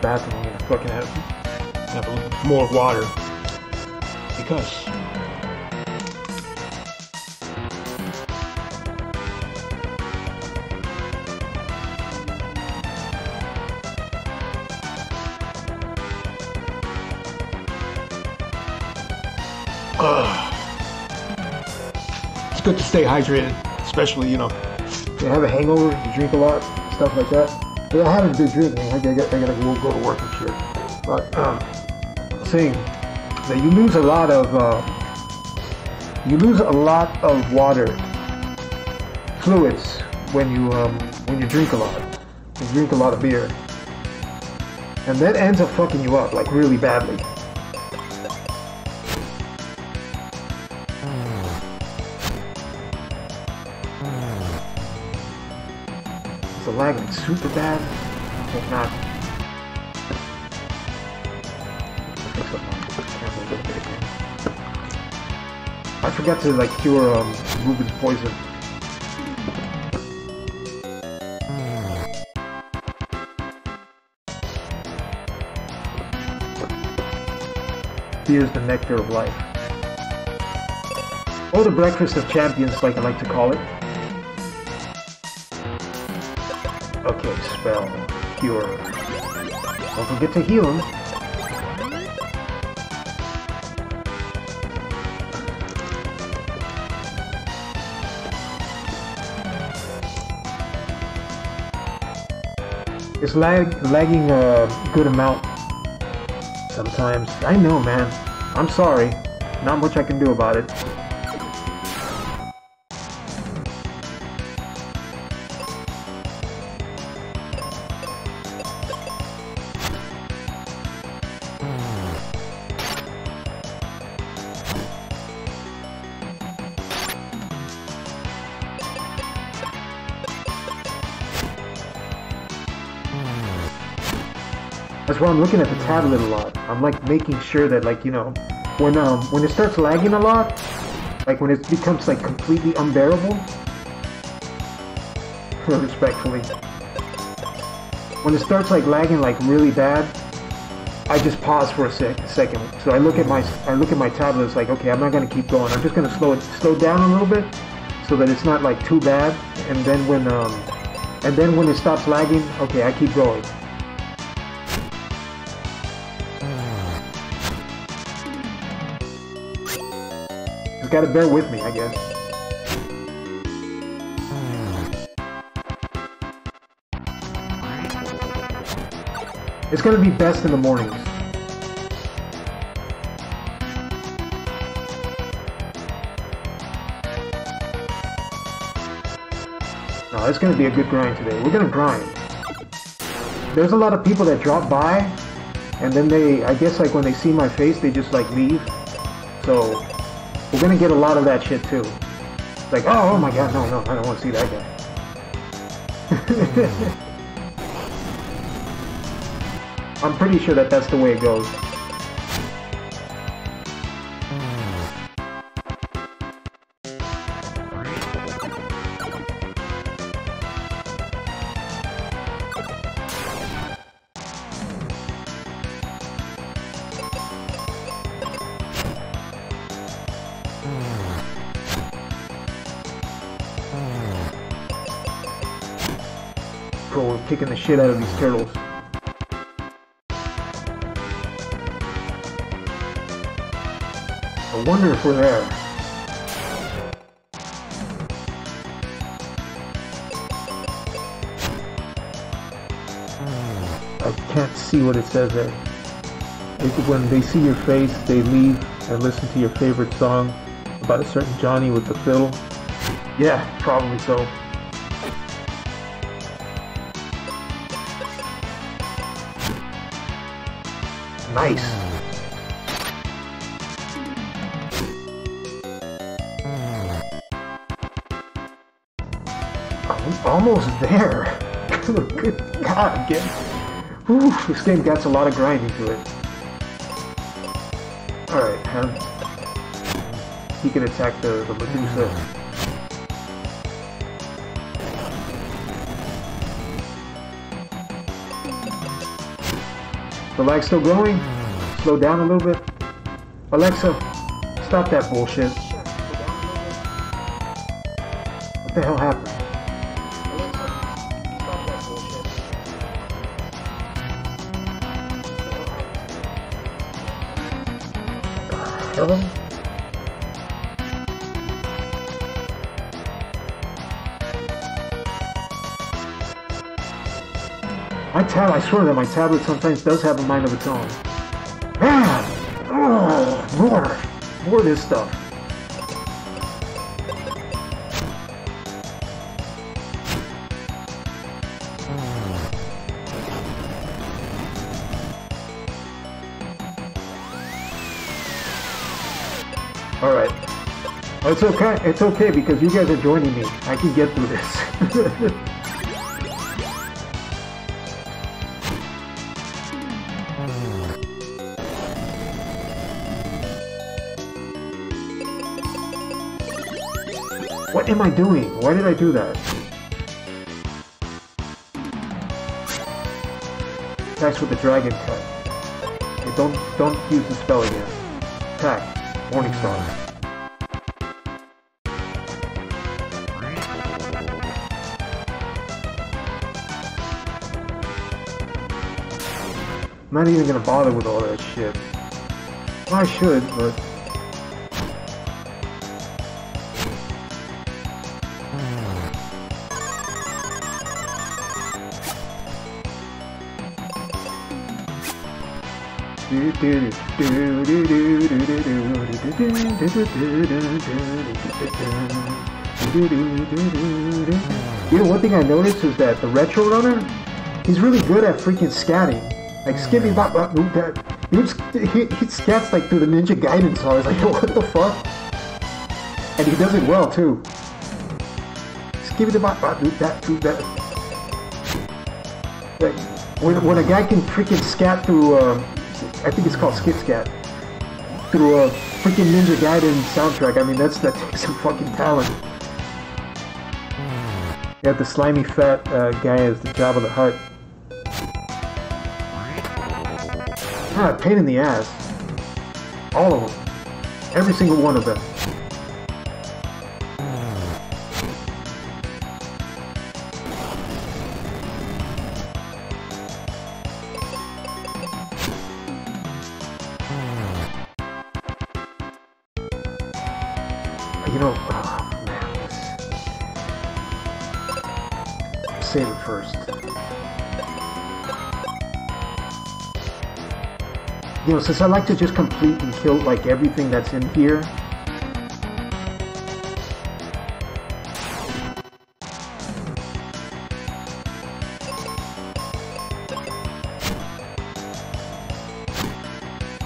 bathroom, I'm fucking have, have a little more water. Because Ugh. It's good to stay hydrated, especially, you know, you have a hangover, you drink a lot, stuff like that. Yeah, I haven't been drinking. I gotta, I gotta go, go to work and shit. But, um, saying that you lose a lot of, uh, you lose a lot of water fluids when you, um, when you drink a lot. You drink a lot of beer. And that ends up fucking you up, like, really badly. Super bad? Hope not. I forgot to like cure um Reuben's poison. Here's the nectar of life. Or the breakfast of champions, like I like to call it. Okay, spell. Cure. Don't forget to heal him. It's lag lagging a good amount sometimes. I know, man. I'm sorry. Not much I can do about it. I'm looking at the tablet a lot. I'm like making sure that like, you know, when um when it starts lagging a lot, like when it becomes like completely unbearable, respectfully. When it starts like lagging like really bad, I just pause for a sec second. So I look at my I look at my tablet. It's like okay, I'm not gonna keep going. I'm just gonna slow it slow down a little bit, so that it's not like too bad. And then when um and then when it stops lagging, okay, I keep going. Just gotta bear with me, I guess. It's gonna be best in the mornings. No, it's gonna be a good grind today. We're gonna grind. There's a lot of people that drop by, and then they, I guess like when they see my face, they just like leave. So, we're gonna get a lot of that shit too. Like, oh, oh my god, no, no, I don't want to see that guy. I'm pretty sure that that's the way it goes. Bro, we're kicking the shit out of these turtles. I wonder if we're there. I can't see what it says there. When they see your face, they leave and listen to your favorite song about a certain Johnny with the fiddle. Yeah, probably so. Nice. Almost there. Good God, get this game gets a lot of grinding to it. Alright. He can attack the, the Medusa. The lag's still going. Slow down a little bit? Alexa, stop that bullshit. What the hell happened? Swear that my tablet sometimes does have a mind of its own. Ah! Oh, more! More of this stuff. Alright. It's okay, it's okay because you guys are joining me. I can get through this. What am I doing? Why did I do that? Attacks with the dragon cut. Okay, don't don't use the spell again. Attack. Morning star. I'm not even gonna bother with all that shit. Well, I should, but You know, one thing I noticed is that the Retro Runner, he's really good at freaking scatting. Like, skippy bop bop boop that. He, he, he scats like through the Ninja Gaiden song. I was like, what the fuck? And he does it well, too. Skippy bop bop boop that, boop that. Like, when, when a guy can freaking scat through, uh, I think it's called skip scat, through a freaking Ninja Gaiden soundtrack, I mean, that's that takes some fucking talent. You the slimy fat uh, guy as the Jabba the Hutt. Ah, pain in the ass. All of them. Every single one of them. You know, since I like to just complete and kill like everything that's in here.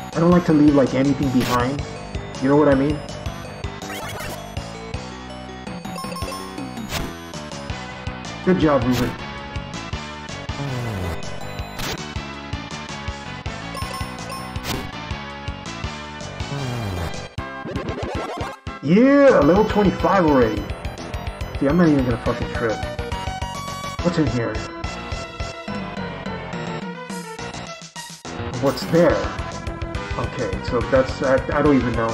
I don't like to leave like anything behind. You know what I mean? Good job, Reuben. Yeah, level 25 already. See, I'm not even gonna fucking trip. What's in here? What's there? Okay, so that's, I, I don't even know.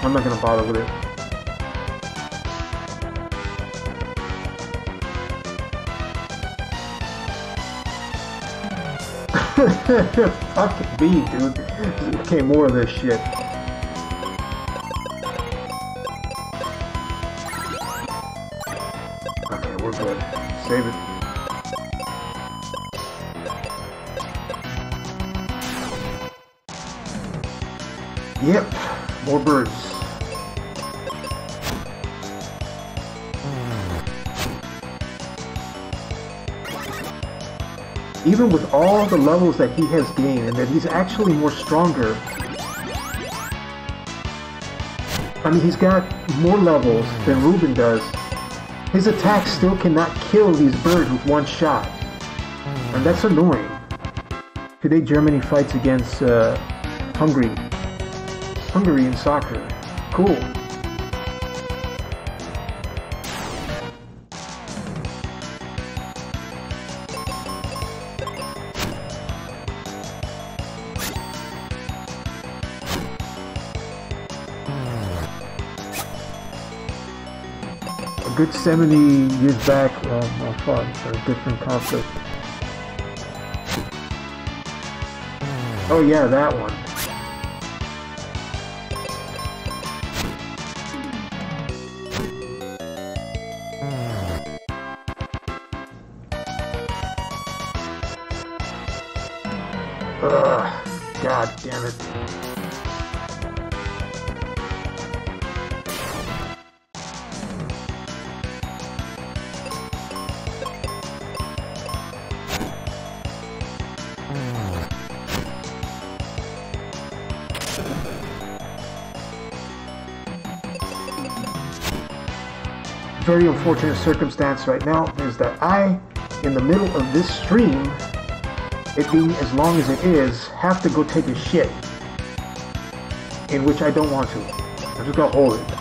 I'm not gonna bother with it. Fucking me, dude. Okay, more of this shit. The levels that he has gained, and that he's actually more stronger. I mean, he's got more levels than Reuben does. His attack still cannot kill these birds with one shot. And that's annoying. Today Germany fights against uh, Hungary. Hungary in soccer. Cool. A 70 years back, um, I fought a different conflict. Oh yeah, that one. Very unfortunate circumstance right now is that I, in the middle of this stream, it being as long as it is, have to go take a shit. In which I don't want to. I'm just gonna hold it.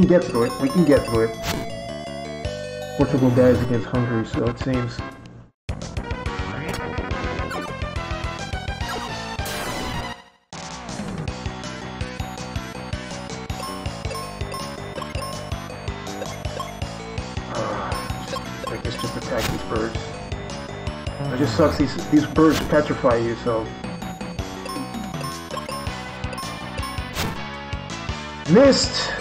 Can get through it. We can get through it. Portugal guys against Hungary, so it seems. Ah, I guess just attack these birds. It just hmm. sucks. These these birds petrify you, so. Missed.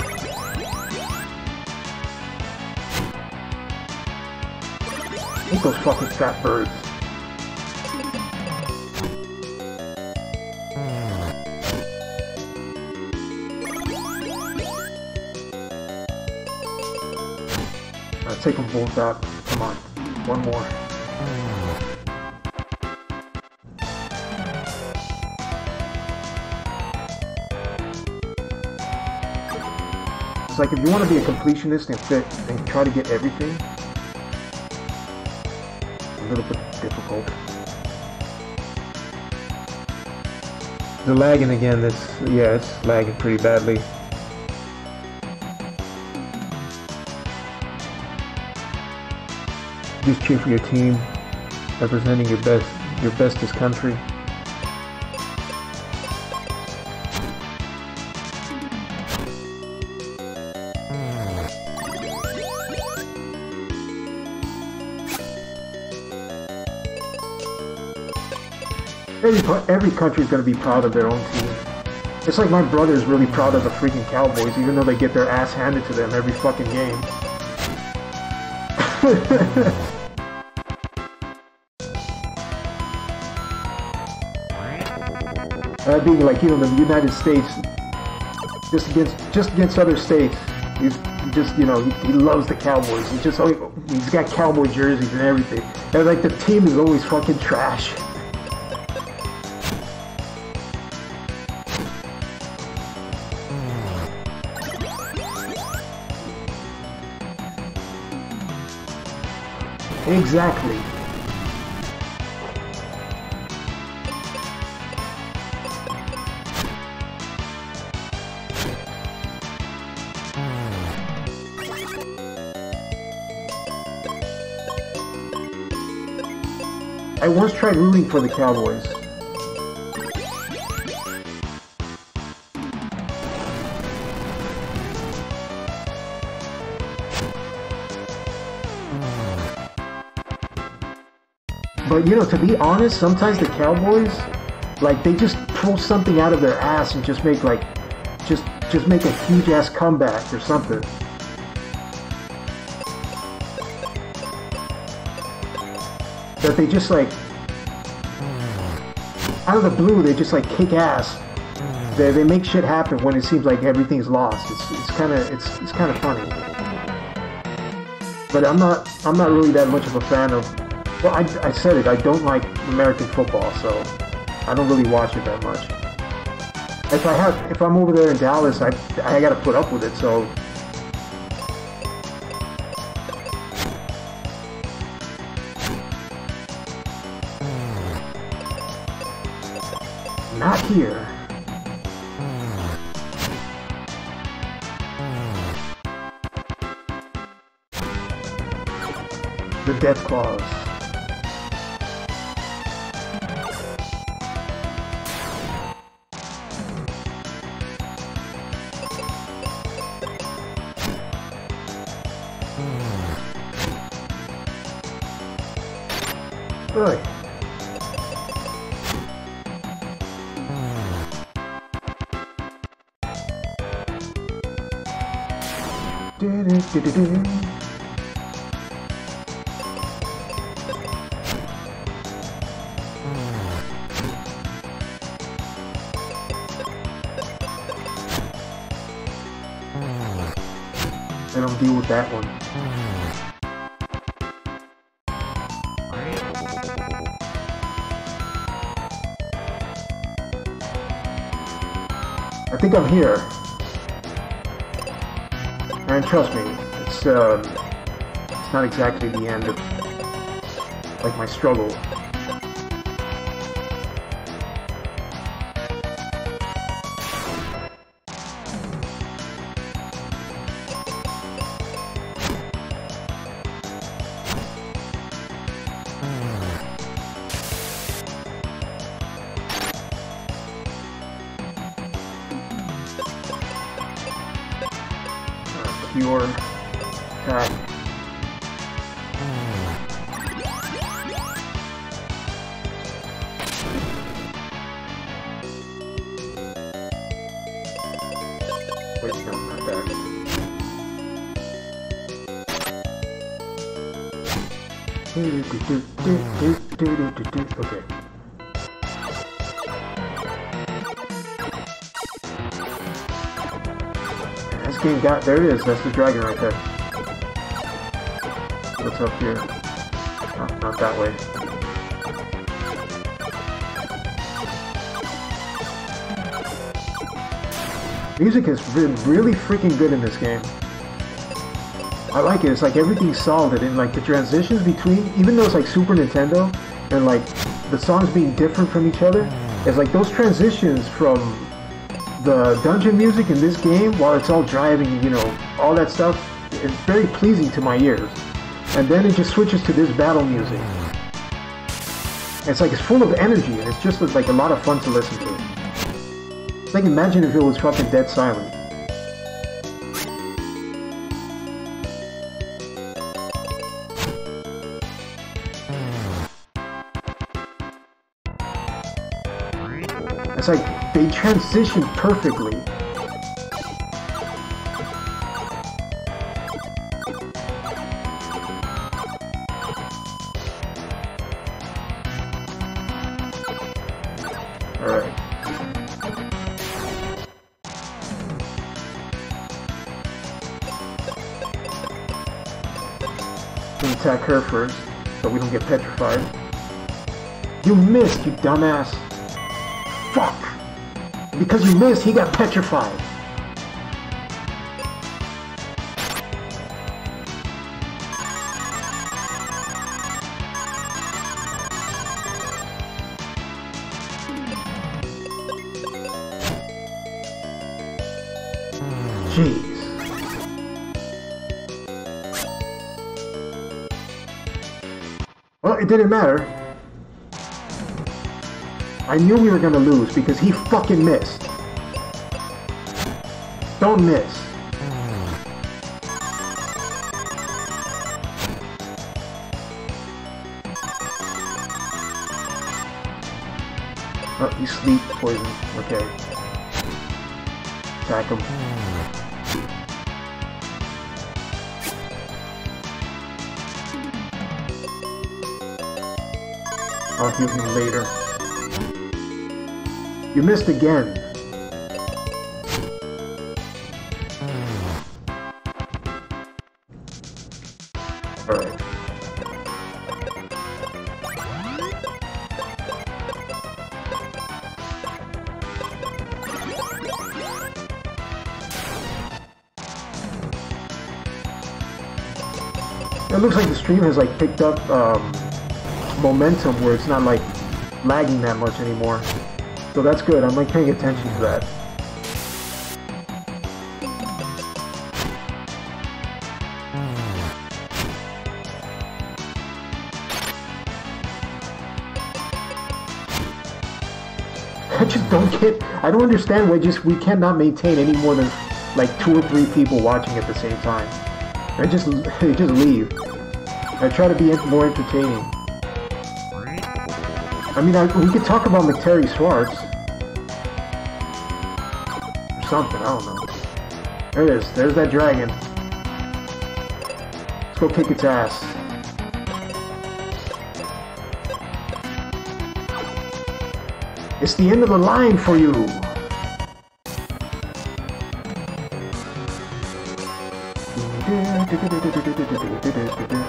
Birds. I'll take them both out. Come on. One more. It's like if you want to be a completionist and fit and try to get everything, a little bit difficult. The lagging again, this yeah, it's lagging pretty badly. Just cheer for your team, representing your best your bestest country. Every, every country's going to be proud of their own team. It's like my brother's really proud of the freaking Cowboys, even though they get their ass handed to them every fucking game. That'd be like, you know, the United States, just against, just against other states. He's just, you know, he, he loves the Cowboys. He's just, oh, he's got Cowboy jerseys and everything. And like, the team is always fucking trash. Exactly. I once tried rooting for the Cowboys. You know, to be honest, sometimes the Cowboys, like they just pull something out of their ass and just make like, just just make a huge ass comeback or something. That they just like, out of the blue, they just like kick ass. they, they make shit happen when it seems like everything's lost. It's it's kind of it's it's kind of funny. But I'm not I'm not really that much of a fan of. Well, I, I said it. I don't like American football, so I don't really watch it that much. If I have if I'm over there in Dallas, I I got to put up with it. So not here. The death clause. I'm here. And trust me, it's um, it's not exactly the end of like my struggle. Got there it is, that's the dragon right there. What's up here? Not, not that way. Music been really freaking good in this game. I like it. It's like everything's solid and like the transitions between, even though it's like Super Nintendo and like the songs being different from each other, it's like those transitions from the dungeon music in this game while it's all driving, you know, all that stuff, it's very pleasing to my ears. And then it just switches to this battle music. It's like it's full of energy and it's just like a lot of fun to listen to. It's like imagine if it was fucking dead silent. It's like they transition perfectly. Attack her first, so we don't get petrified. You missed, you dumbass! Because you missed, he got petrified. Jeez. Well, it didn't matter. I knew we were gonna lose because he fucking missed. Don't miss. Oh, he's sleep poison. Okay. Attack him. I'll heal him later. You missed again. It looks like the stream has like picked up um, momentum where it's not like lagging that much anymore. So that's good. I'm like paying attention to that. I just don't get. I don't understand why just we cannot maintain any more than like two or three people watching at the same time. I just they just leave. I try to be more entertaining. I mean, I, we could talk about McTerry Swartz. Something, I don't know. There it is. There's that dragon. Let's go kick its ass. It's the end of the line for you.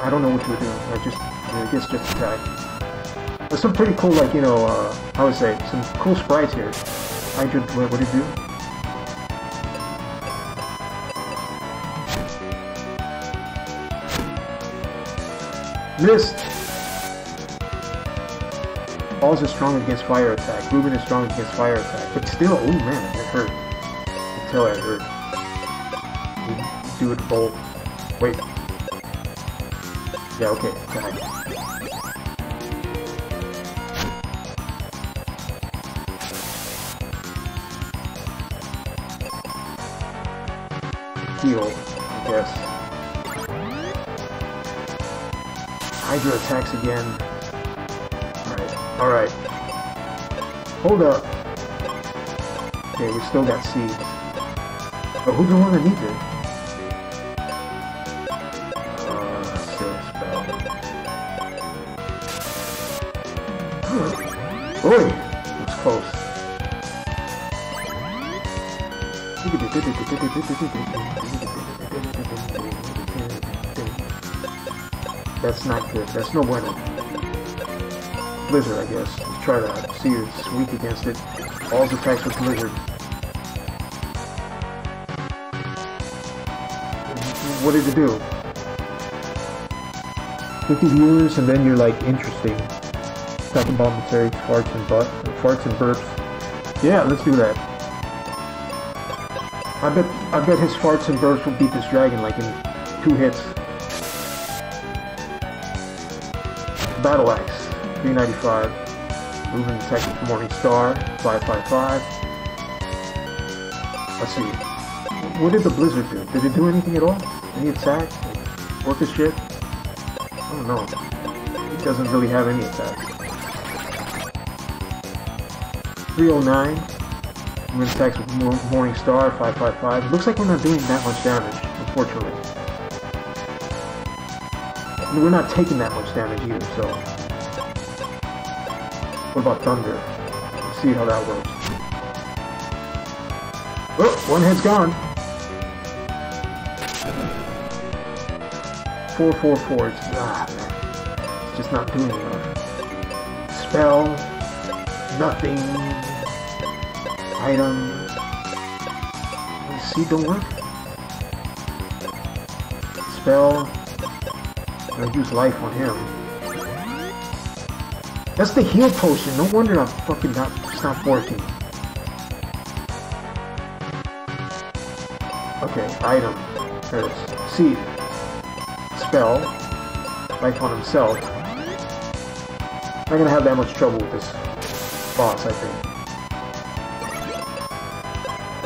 I don't know what to do. I just, I guess just attack. There's some pretty cool, like, you know, uh, I would say, some cool sprites here. Hydra, what, what did you do? Missed! Balls is strong against fire attack. Reuben is strong against fire attack. But still, oh man, it hurt. Until it hurt. Do it full. Wait. Yeah, okay, Hydra attacks again. Alright, alright. Hold up. Okay, we still got seeds. But who's the one that needs it? Oi! It's close. That's not good. That's no bueno. Blizzard, I guess. Let's try to see if it's weak against it. All's attacks with Blizzard. What did it do? 50 viewers and then you're like interesting talking about material farts and butt, farts and burps. Yeah, let's do that. I bet I bet his farts and burps will beat this dragon like in two hits. Battle Axe, 395. Moving with Morning Star, 555. Let's see. What did the Blizzard do? Did it do anything at all? Any attack? Like, worth a shit? I don't know. It doesn't really have any attacks. 309. Wind attacks with Morning Star, 555. Looks like we're not doing that much damage, unfortunately. We're not taking that much damage either, so... What about Thunder? Let's see how that works. Oh, one head's gone. 444, it's, ah, man. It's just not doing enough. Spell, nothing item. See, don't work. Spell. Use life on him. That's the heal potion. No wonder I'm fucking not stop working. Okay, item. There it is. See. Spell. Life on himself. Not gonna have that much trouble with this boss, I think.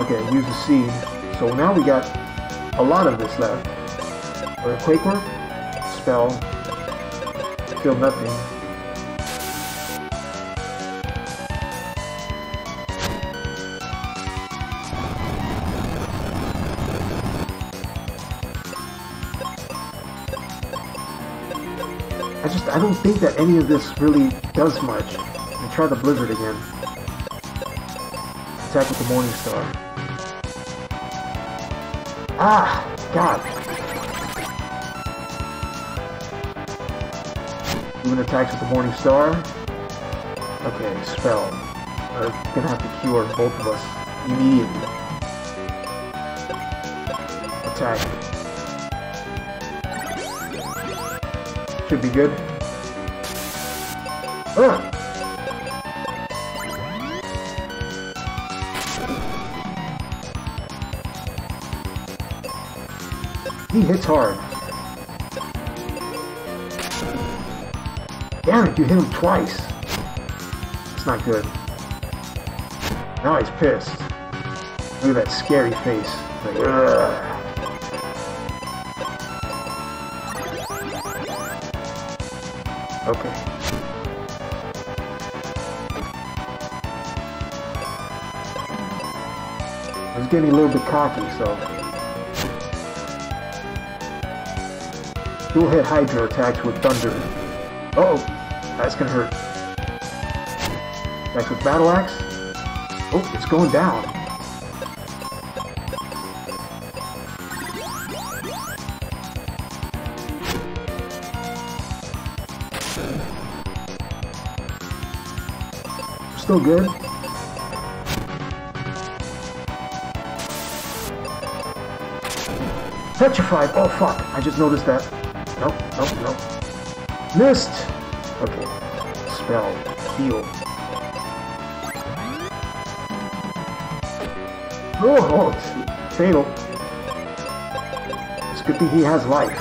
Okay, use the seed. So now we got a lot of this left. Quake Work, spell, still nothing. I just, I don't think that any of this really does much. I try the Blizzard again. Attack with the Morning Star. Ah! God! Even attacks with the Morning Star. Okay, spell. We're gonna have to cure both of us immediately. Attack. Should be good. Ah! He hits hard. Damn it, you hit him twice. It's not good. Now he's pissed. Look at that scary face. Like, ugh. Okay. I was getting a little bit cocky, so... Dualhead Hydra attacks with Thunder. Uh oh That's gonna hurt. Attacks with Battle Axe. Oh, it's going down. Still good. Petrified! Oh fuck, I just noticed that. Nope, nope, nope. Missed! Okay. Spell. Heal. Oh, it's fatal. It's good thing he has life.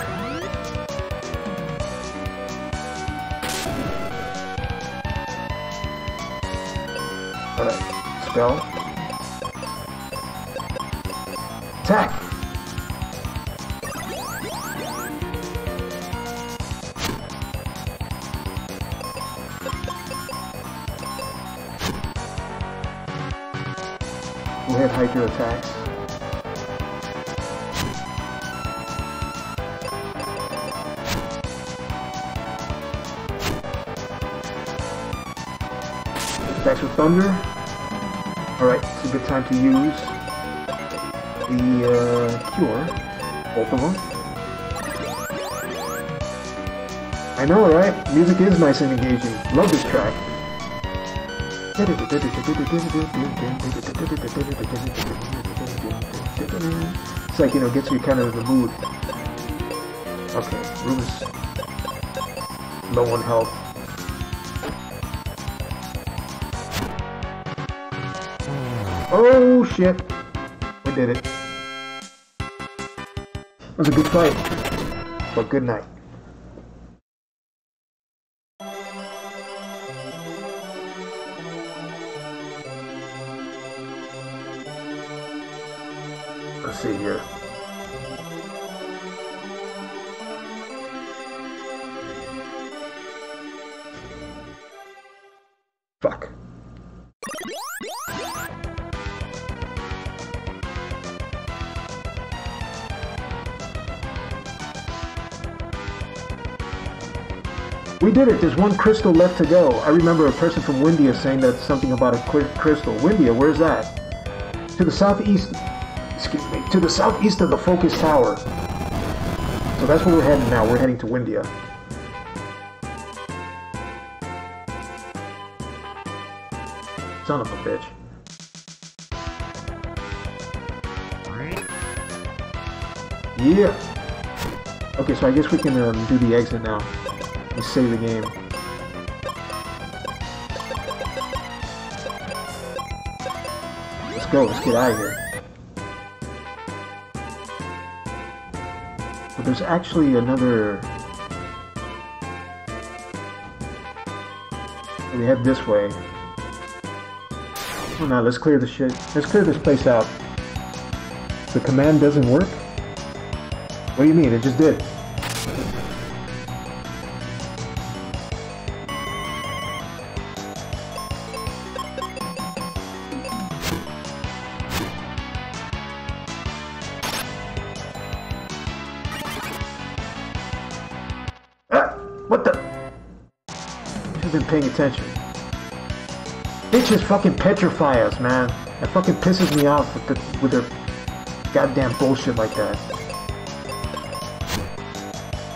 Alright. Spell. Attacks. Attacks with Thunder. Alright, it's a good time to use the uh, Cure. Both of them. I know, right? Music is nice and engaging. Love this track. It's like, you know, gets you kind of in the mood. Okay, room's low on health. Oh shit! We did it. It was a good fight. But good night. Did it. There's one crystal left to go. I remember a person from Windia saying that something about a quick crystal. Windia, where's that? To the southeast excuse me, to the southeast of the Focus Tower. So that's where we're heading now. We're heading to Windia. Son of a bitch. Yeah. Okay, so I guess we can um, do the exit now. Save the game. Let's go. Let's get out of here. But there's actually another... We head this way. Oh no, let's clear the shit. Let's clear this place out. The command doesn't work? What do you mean? It just did. Attention. Bitches fucking petrify us, man. That fucking pisses me off with, the, with their goddamn bullshit like that.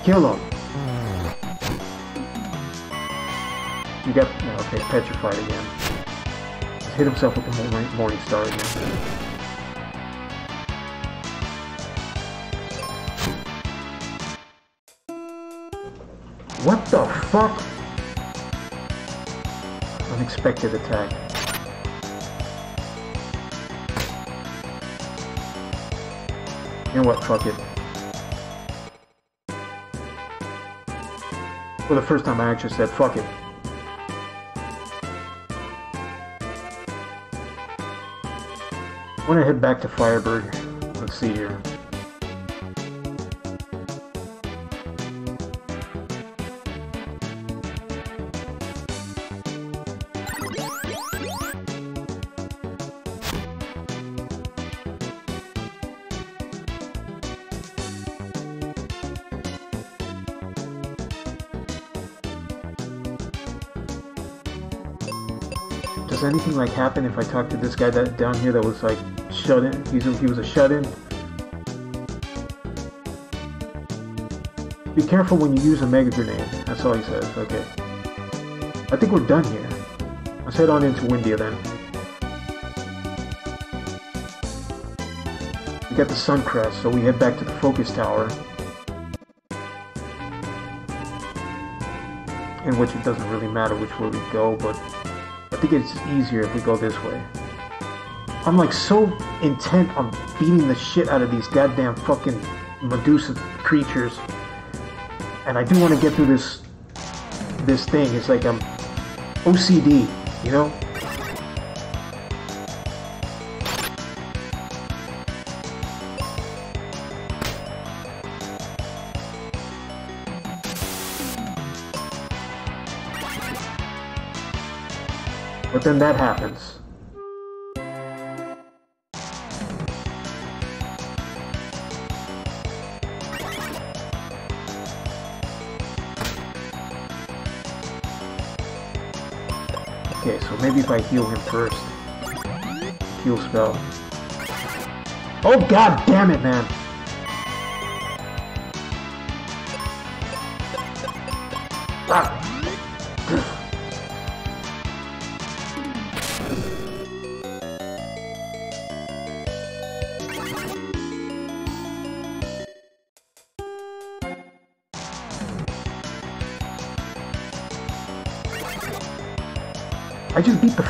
Kill him. You got... Okay, petrified again. Just hit himself with the morning, morning star again. What the fuck? Unexpected attack. You know what, fuck it. For the first time I actually said fuck it. I want to head back to Fireburg. Let's see here. Anything like happen if I talk to this guy that down here that was like shut in? He's a, he was a shut in. Be careful when you use a mega grenade. That's all he says. Okay. I think we're done here. Let's head on into Windia then. We got the sun crest, so we head back to the focus tower. In which it doesn't really matter which way we go, but think it's easier if we go this way. I'm like so intent on beating the shit out of these goddamn fucking Medusa creatures. And I do want to get through this this thing. It's like I'm OCD, you know? Then that happens. Okay, so maybe if I heal him first. Heal spell. Oh god damn it, man!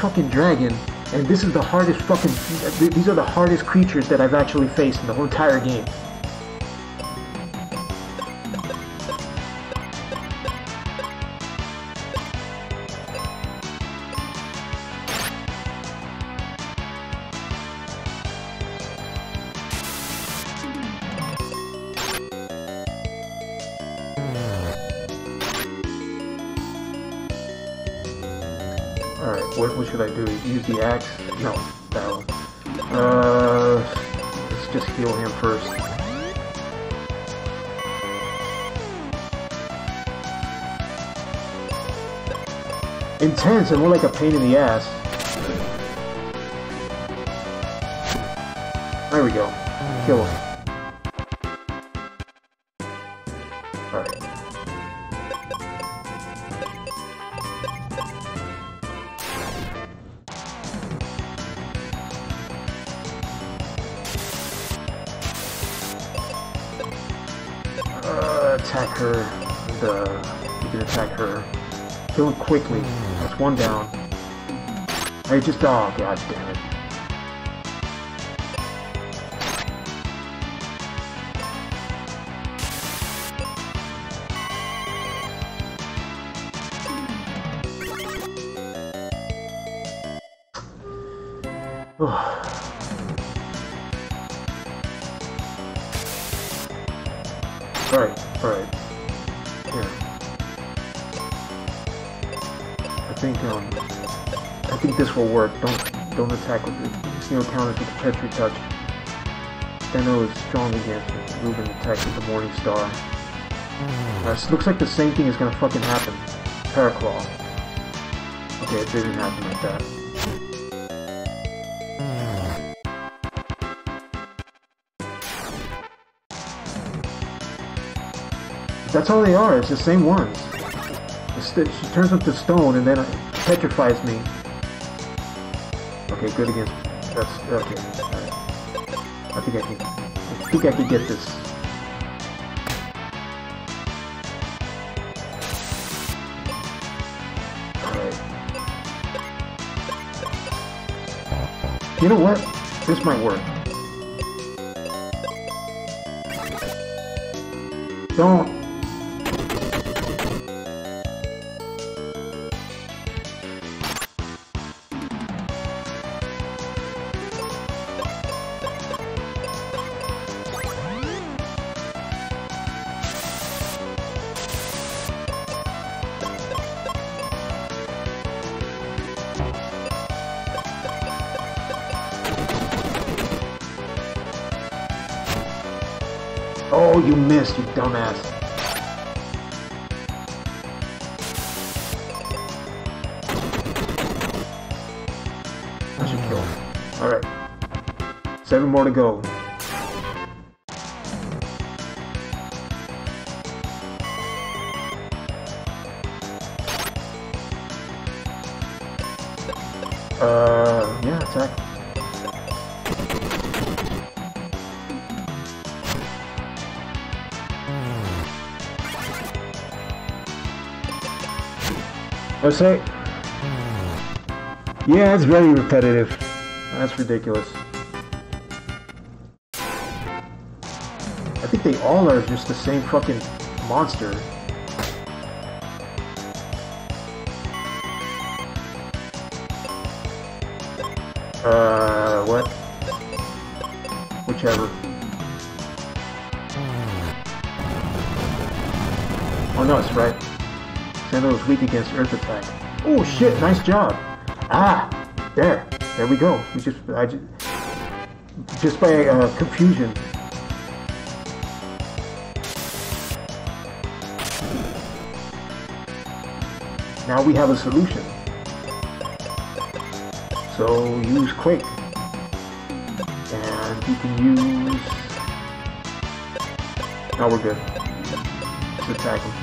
Fucking dragon, and this is the hardest fucking. These are the hardest creatures that I've actually faced in the whole entire game. Uh, let's just heal him first. Intense and more like a pain in the ass. There we go. Kill him. Quickly. That's one down. Hey, just oh god damn it. Petri touch. Steno is strong against it. Reuben attacks with the Morning Star. This looks like the same thing is gonna fucking happen. Paraclaw. Okay, it didn't happen like that. That's all they are. It's the same ones. She turns up to stone and then petrifies me. Okay, good against that's okay. I think I can. I think I can get this. Right. You know what? This might work. Don't Oh, you missed, you dumbass. I should kill him. Alright. Seven more to go. Let's say. Yeah, it's very repetitive. That's ridiculous. I think they all are just the same fucking monster. Sandal is weak against Earth attack. Oh shit, nice job. Ah, there. There we go. We just, I just, just by uh, confusion. Now we have a solution. So use Quake. And you can use... Now we're good. Let's attack him.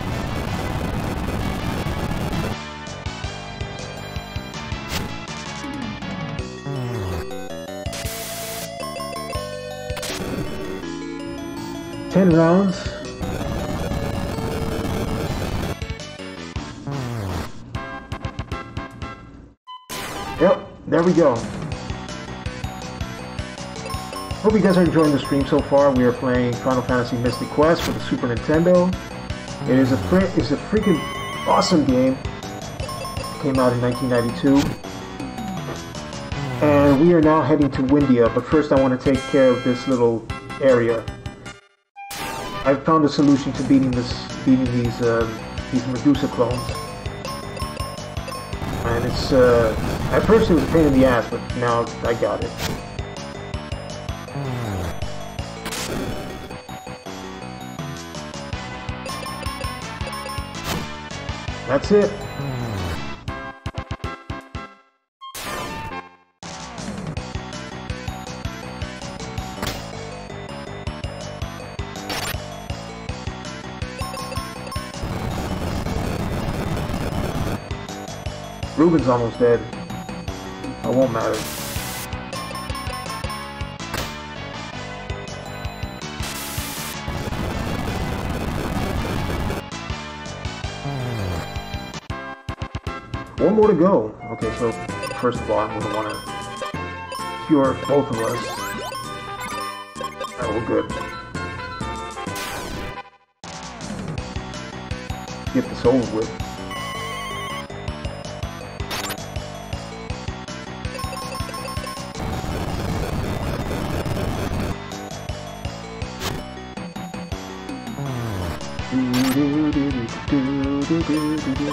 Ten rounds. Yep, there we go. Hope you guys are enjoying the stream so far. We are playing Final Fantasy Mystic Quest for the Super Nintendo. It is a it's a freaking awesome game. came out in 1992. And we are now heading to Windia, but first I want to take care of this little area. I found a solution to beating this, beating these uh, these Medusa clones. And it's uh, at first it was a pain in the ass, but now I got it. That's it. Reuben's almost dead. It won't matter. One more to go. Okay, so first of all, I'm gonna wanna cure both of us. Oh, we're good. Get this over with. There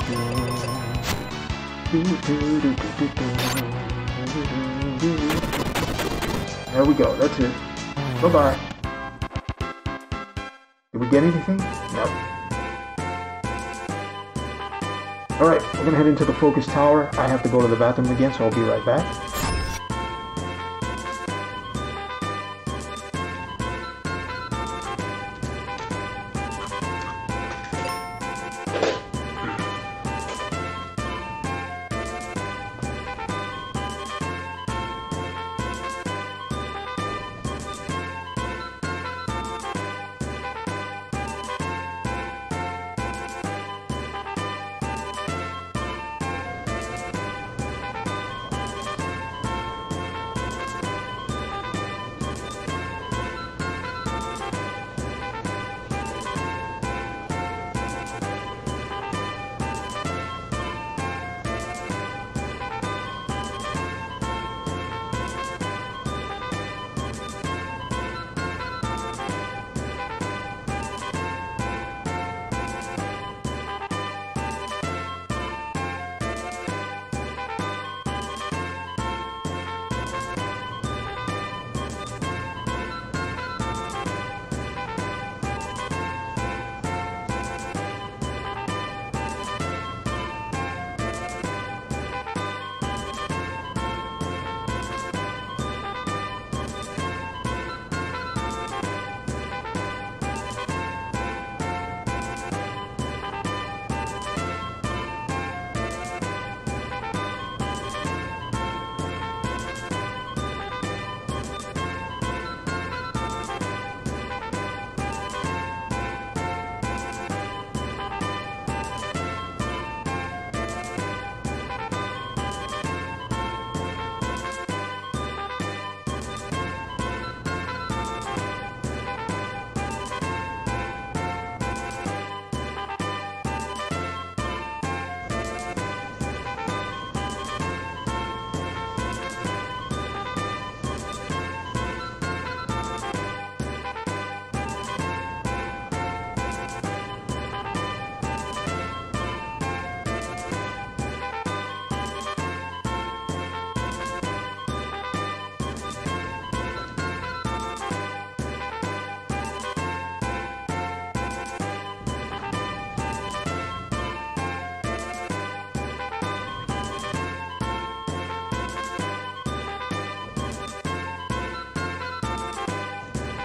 we go, that's it. Bye-bye. Did we get anything? No. Alright, we're gonna head into the focus tower. I have to go to the bathroom again, so I'll be right back.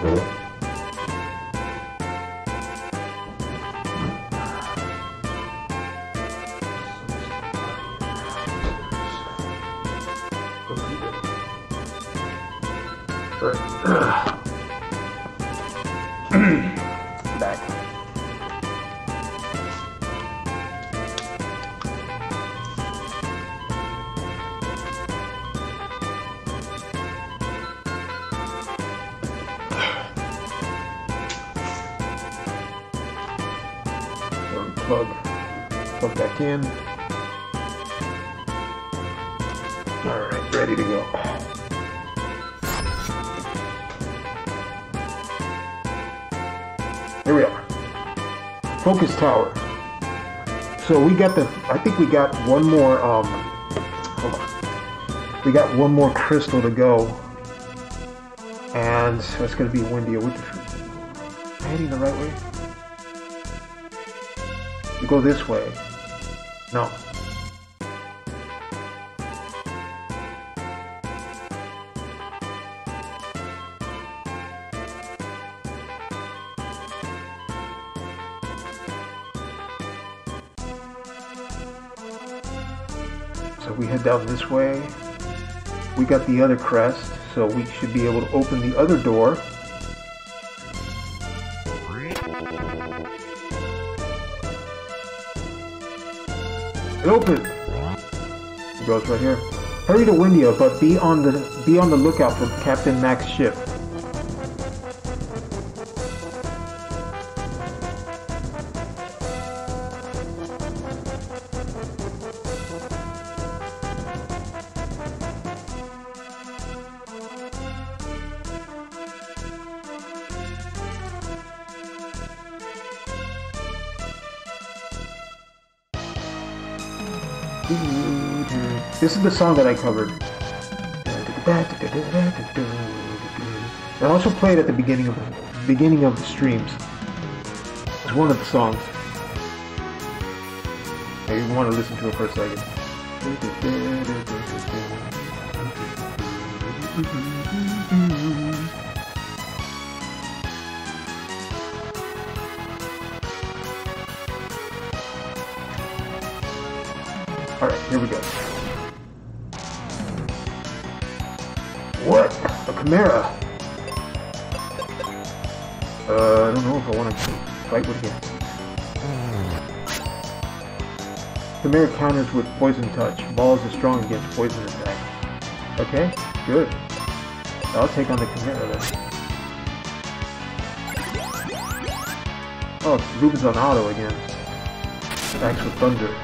Back. Plug in. All right, ready to go. Here we are. Focus tower. So we got the, I think we got one more, um, hold on. We got one more crystal to go. And it's going to be windy. What the, heading the right way? You go this way. No. So we head down this way. We got the other crest, so we should be able to open the other door. It opened. It goes right here. Hurry to Windia, but be on the be on the lookout for Captain Mac's ship. The song that I covered. I also played at the beginning of the beginning of the streams. It's one of the songs. I want to listen to it for a second. Alright, here we go. Chimera? Uh, I don't know if I want to fight with him. Chimera counters with Poison Touch. Balls are strong against poison attack. Okay, good. I'll take on the Chimera then. Oh, Reuben's on auto again. Attacks with Thunder.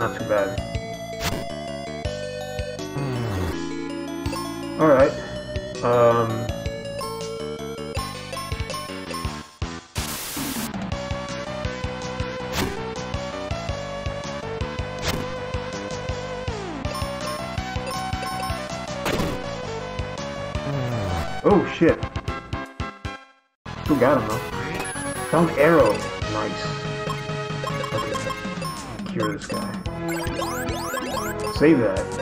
Not too bad. Alright. Um... Oh shit. Still got him though. Found arrow. Nice. Okay. Cure this guy. Save that.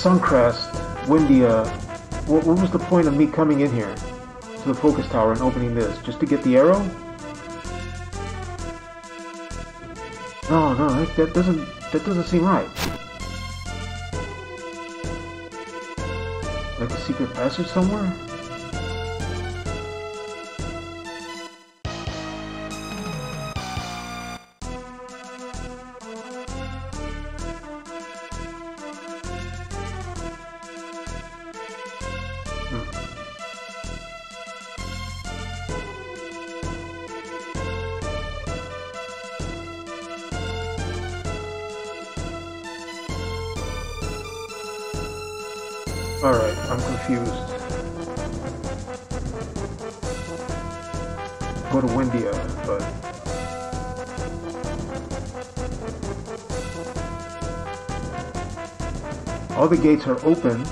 Suncrest, Windia, uh, what, what was the point of me coming in here to the focus tower and opening this? Just to get the arrow? No, no, that, that doesn't that doesn't seem right. Like a secret passage somewhere? Gates are open.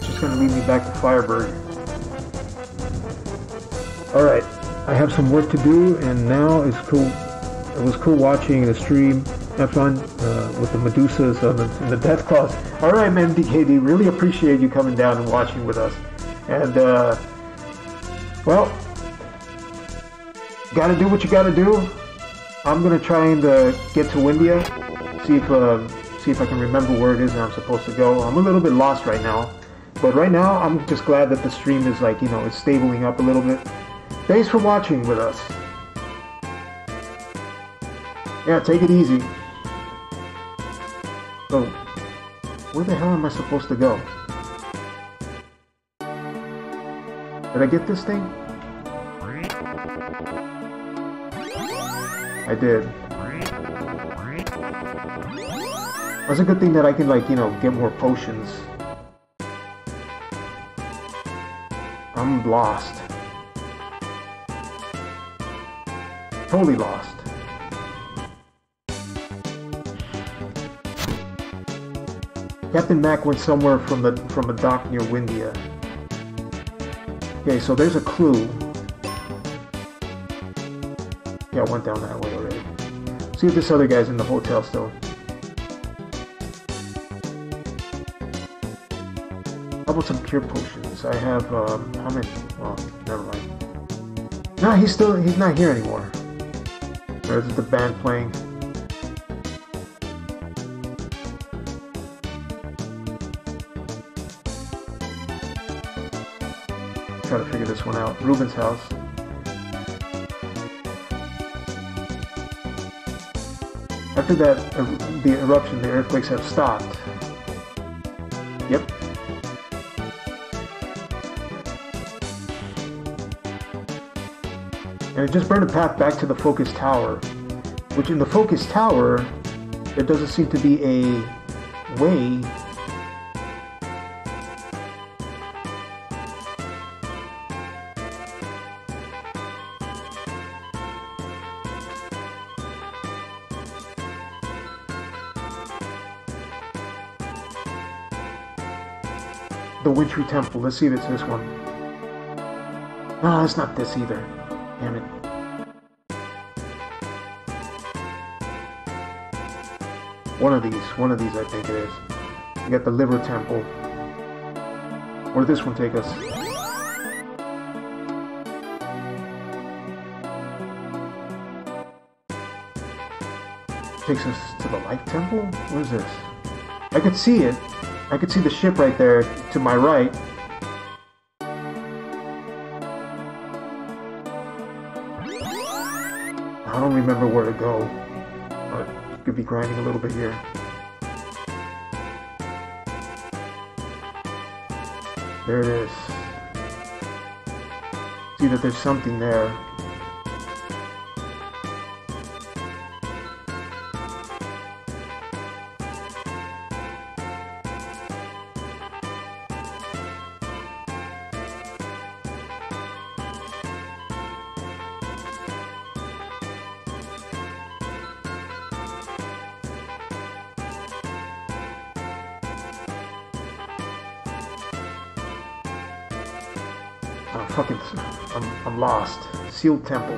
Just gonna lead me back to Fireburg. Alright, I have some work to do and now it's cool. It was cool watching the stream. Have fun uh, with the Medusas and the, and the Death Claws. Alright man, DKD, really appreciate you coming down and watching with us. And uh, well, gotta do what you gotta do. I'm gonna try and uh, get to Windia, see if uh, see if I can remember where it is that I'm supposed to go. I'm a little bit lost right now, but right now I'm just glad that the stream is like you know it's stabling up a little bit. Thanks for watching with us. Yeah, take it easy. So, where the hell am I supposed to go? Did I get this thing? I did. That's a good thing that I can, like, you know, get more potions. I'm lost. Totally lost. Captain Mac went somewhere from the from a dock near Windia. Okay, so there's a clue. Yeah, I went down that way already. See if this other guy's in the hotel still. How about some cure potions? I have, um, how many? Oh, never mind. No, he's still, he's not here anymore. There's the band playing. One out. Reuben's house. After that, uh, the eruption, the earthquakes have stopped. Yep. And it just burned a path back to the focus tower. Which in the focus tower, there doesn't seem to be a way Wintry Temple. Let's see if it's this one. No, it's not this either. Damn it. One of these. One of these I think it is. We got the Liver Temple. Where did this one take us? Takes us to the Life Temple? What is this? I could see it. I could see the ship right there to my right. I don't remember where to go. I could be grinding a little bit here. There it is. See that there's something there. Sealed Temple.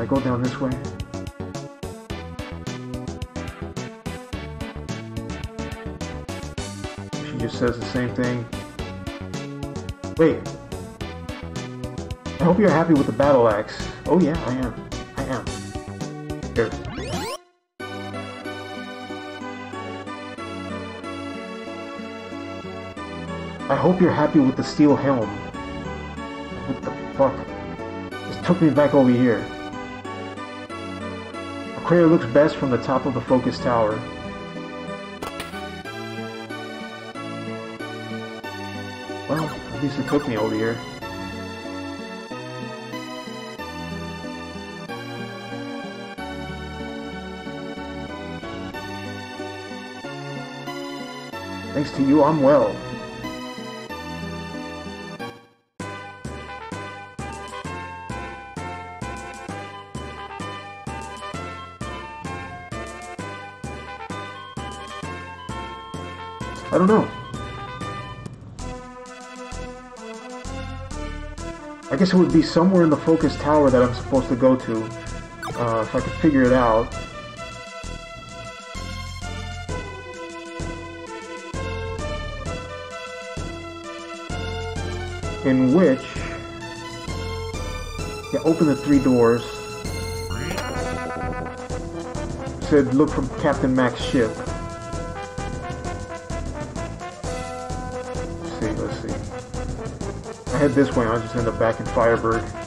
I go down this way? She just says the same thing. Wait. I hope you're happy with the battle axe. Oh yeah, I am. I am. Here. I hope you're happy with the steel helm. What the fuck? This took me back over here. A crater looks best from the top of the focus tower. Well, at least it took me over here. Thanks to you, I'm well. I don't know. I guess it would be somewhere in the focus tower that I'm supposed to go to. Uh, if I could figure it out. In which... Yeah, open the three doors. Said look from Captain Mac's ship. Let's see, let's see. I head this way, I'll just end up back in Fireburg.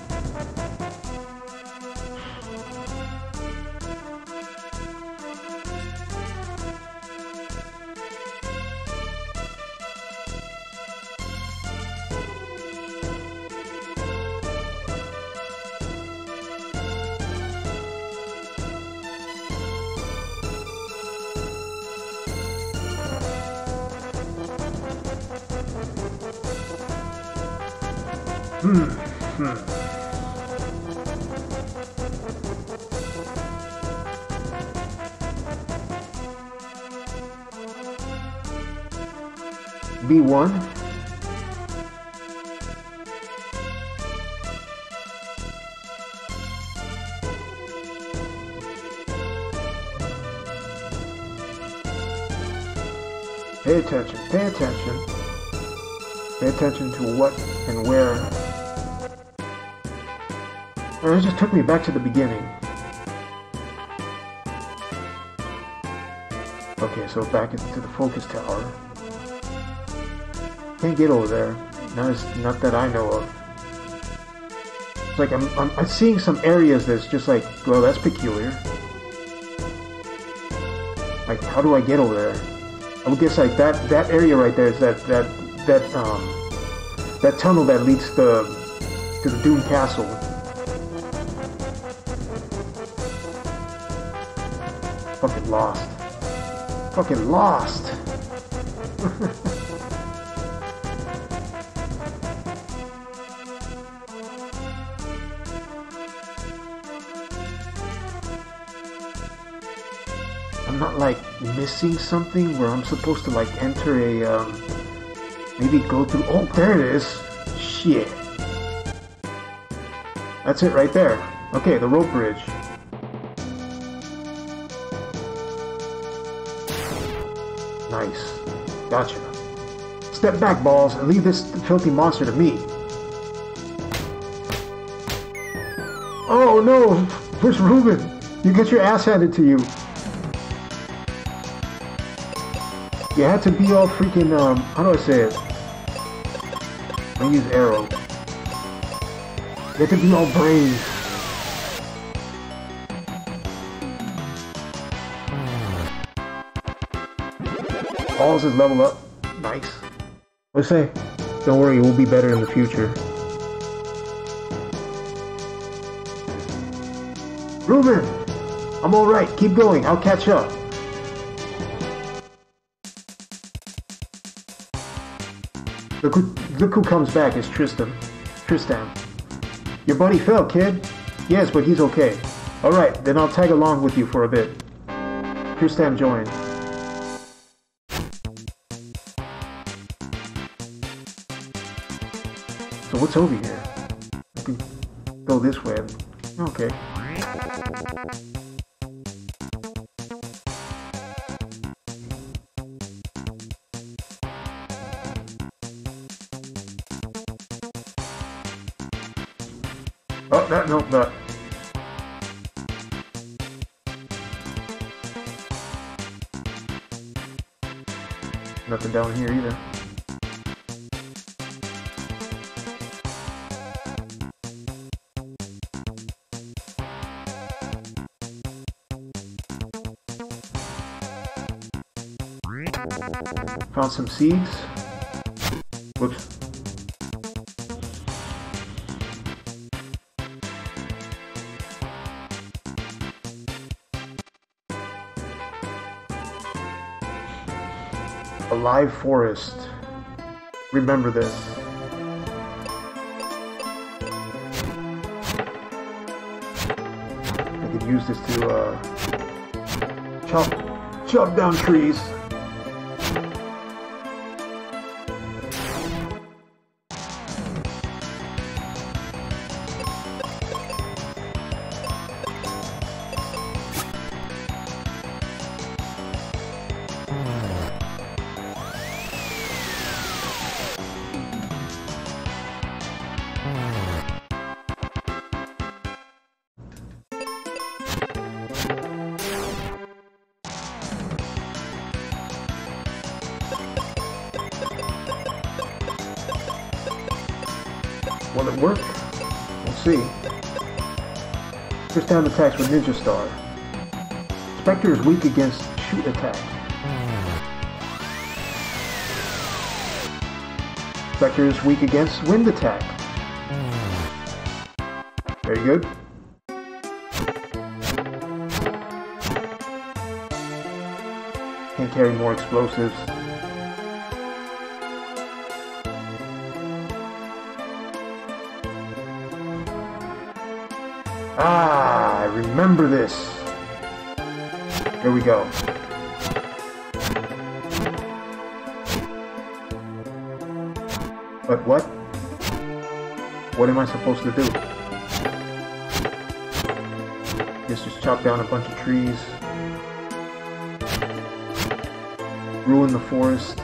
Just took me back to the beginning. Okay, so back into the focus tower. Can't get over there. Not, not that I know of. It's like I'm, I'm, I'm seeing some areas that's just like, well, that's peculiar. Like, how do I get over there? I would guess like that that area right there is that that that um that tunnel that leads to to the Doom Castle. Lost. Fucking lost. I'm not like missing something where I'm supposed to like enter a um maybe go through oh there it is shit that's it right there okay the rope bridge Nice. Gotcha. Step back, balls, and leave this filthy monster to me. Oh no! Where's Reuben? You get your ass handed to you. You had to be all freaking, um, how do I say it? I use arrow. You had to be all brave. Balls is level up. Nice. Let's say, don't worry, we'll be better in the future. Reuben! I'm alright, keep going, I'll catch up. Look who, look who comes back, it's Tristan. Tristan. Your buddy fell, kid. Yes, but he's okay. Alright, then I'll tag along with you for a bit. Tristan joined. what's over here? I can go this way. Okay. Oh, that, nope, that. Nothing down here either. Some seeds. Whoops. A live forest. Remember this. I could use this to uh, chop, chop down trees. Time attacks with Ninja Star. Spectre is weak against shoot attack. Spectre is weak against wind attack. Very good. Can carry more explosives. Here we go. But what? What am I supposed to do? Guess just chop down a bunch of trees. Ruin the forest.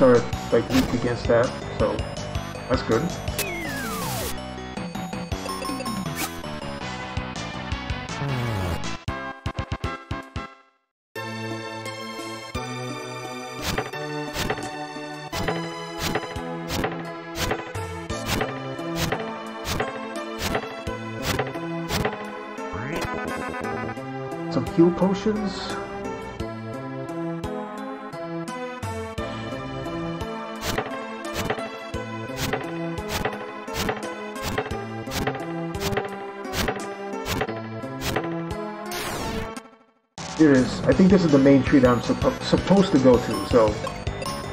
Are like weak against that, so that's good. Some heal potions. Here it is. I think this is the main tree that I'm suppo- supposed to go to. So,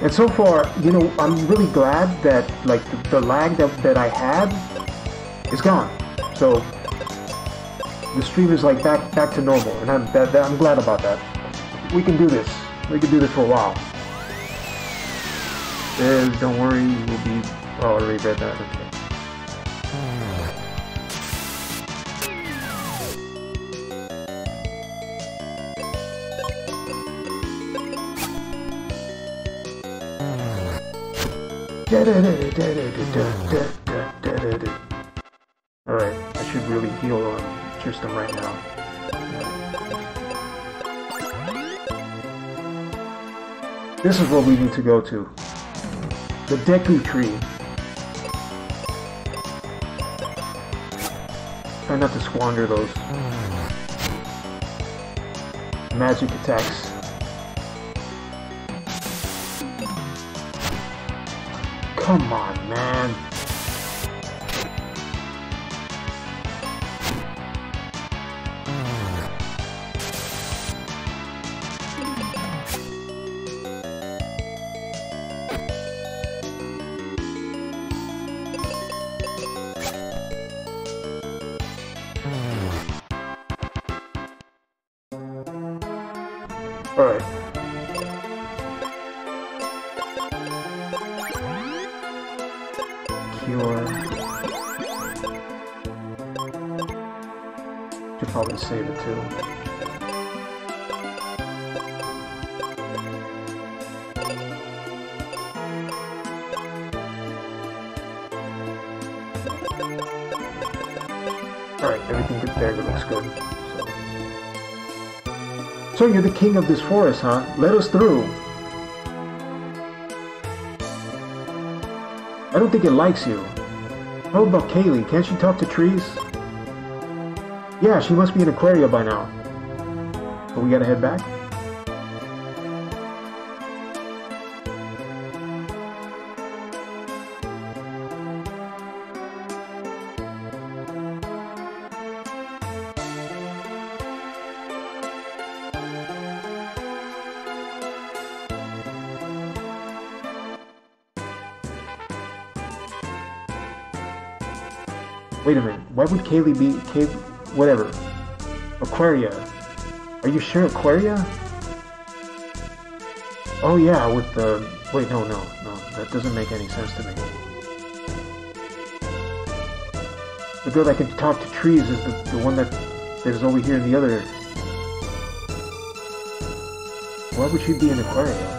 and so far, you know, I'm really glad that like the, the lag that that I had is gone. So the stream is like back back to normal, and I'm that, that, I'm glad about that. We can do this. We can do this for a while. Eh, don't worry, we'll be. Oh, I already read that. Okay. Alright, I should really heal or on Tristam right now. This is what we need to go to. The Deku Tree. Try not to squander those magic attacks. Come on, Should probably save it too. Alright, everything there looks good. So. so you're the king of this forest, huh? Let us through. I don't think it likes you. How about Kaeli? Can't she talk to trees? Yeah, she must be in Aquaria by now. So we gotta head back? Why would Kaeli be Kay whatever? Aquaria. Are you sure Aquaria? Oh yeah, with the wait no no no that doesn't make any sense to me. The girl that can talk to trees is the, the one that is over here in the other. Why would she be in Aquaria?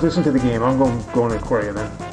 Just listen to the game. I'm going, going to Aquaria then.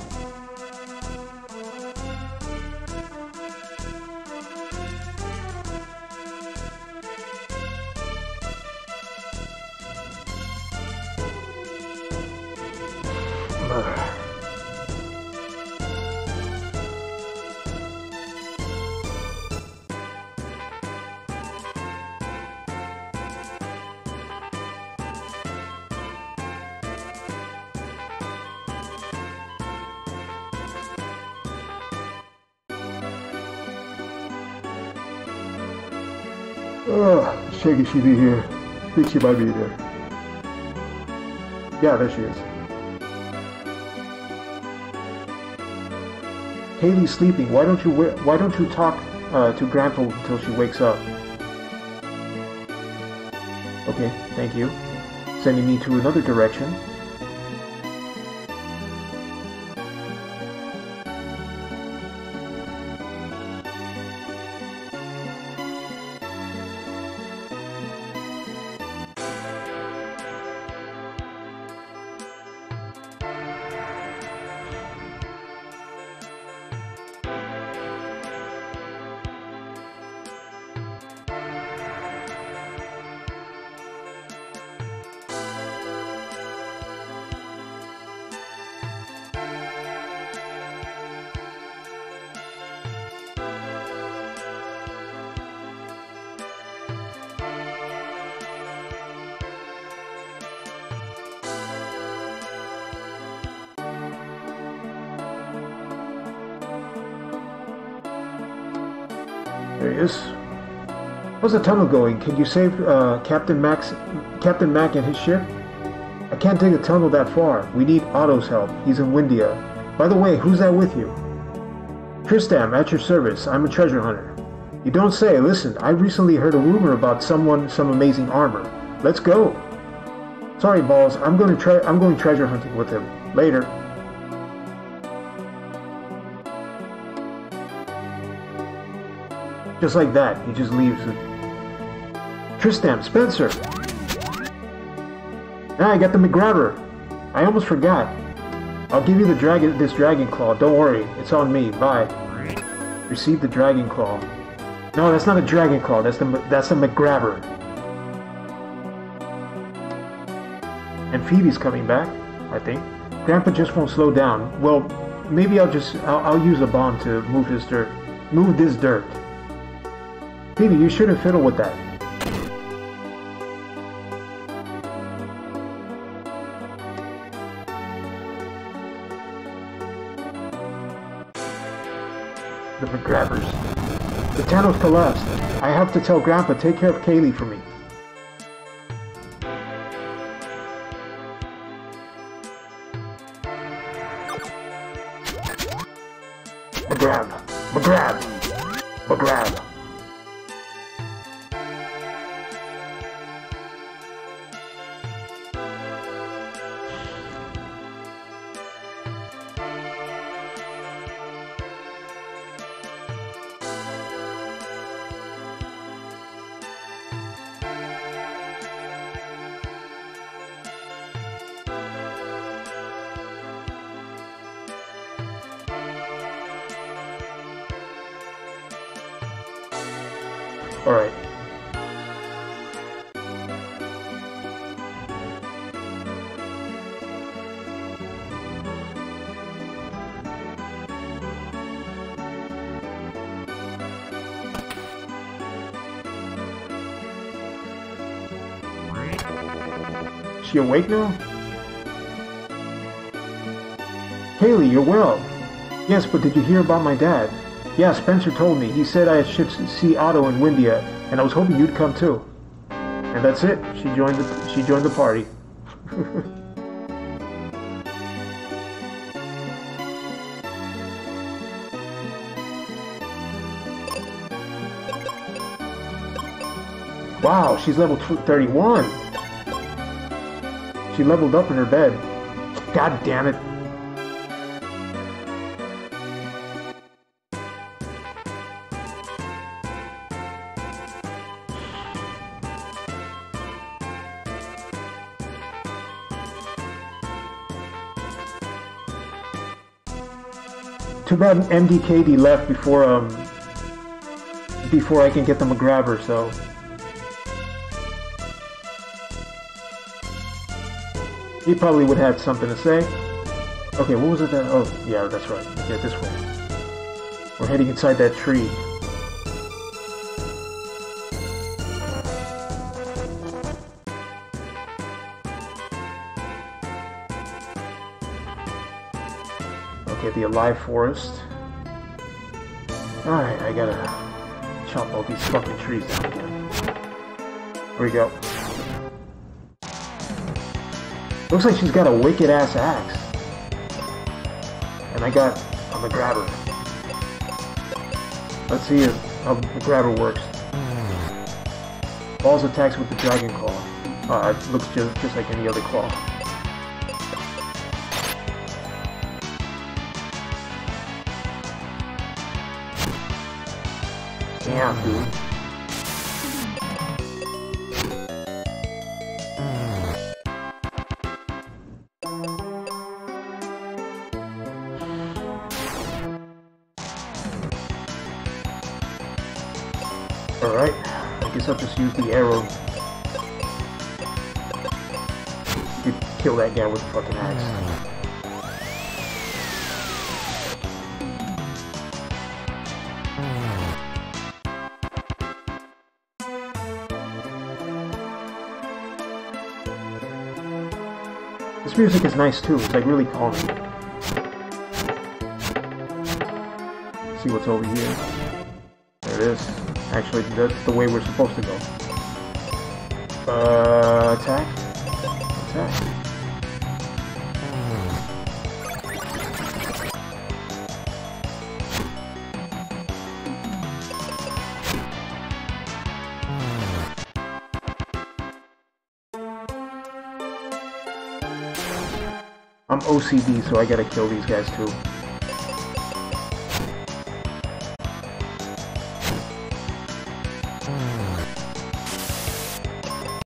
Shaggy be here. I think she might be there. Yeah, there she is. Haley's sleeping. Why don't you why don't you talk uh, to Grandpa until she wakes up? Okay, thank you. Sending me to another direction. The tunnel going? Can you save uh, Captain Max, Captain Mac and his ship? I can't dig a tunnel that far. We need Otto's help. He's in Windia. By the way, who's that with you? Tristam, at your service. I'm a treasure hunter. You don't say. Listen, I recently heard a rumor about someone, some amazing armor. Let's go. Sorry, Balls. I'm going to try. I'm going treasure hunting with him. Later. Just like that, he just leaves. Tristam, Spencer! Now I got the McGrabber. I almost forgot. I'll give you the dragon, this dragon claw. Don't worry, it's on me. Bye. Receive the dragon claw. No, that's not a dragon claw. That's the that's the McGrabber. And Phoebe's coming back, I think. Grandpa just won't slow down. Well, maybe I'll just I'll, I'll use a bomb to move his dirt. Move this dirt. Phoebe, you shouldn't fiddle with that. The McGrabbers. The tunnel's collapsed. I have to tell Grandpa, take care of Kaeli for me. She awake now? Haley, you're well. Yes, but did you hear about my dad? Yeah, Spencer told me. He said I should see Otto and Windia, uh, and I was hoping you'd come too. And that's it. She joined the she joined the party. wow, she's level 31. She leveled up in her bed. God damn it. Too bad MDKD left before um before I can get them a grabber, so he probably would have something to say. Okay, what was it that oh yeah, that's right. Yeah, this way. We're heading inside that tree. Okay, the alive forest. Alright, I gotta chop all these fucking trees down again. Here we go. Looks like she's got a wicked ass axe. And I got on the grabber. Let's see if, how the grabber works. Balls attacks with the dragon claw. Uh, it looks just, just like any other claw. Damn, dude. Just use the arrow. You kill that guy with the fucking axe. This music is nice too, it's like really calming. See what's over here. There it is. Actually, that's the way we're supposed to go. Uh, attack? Attack. I'm OCD, so I gotta kill these guys too.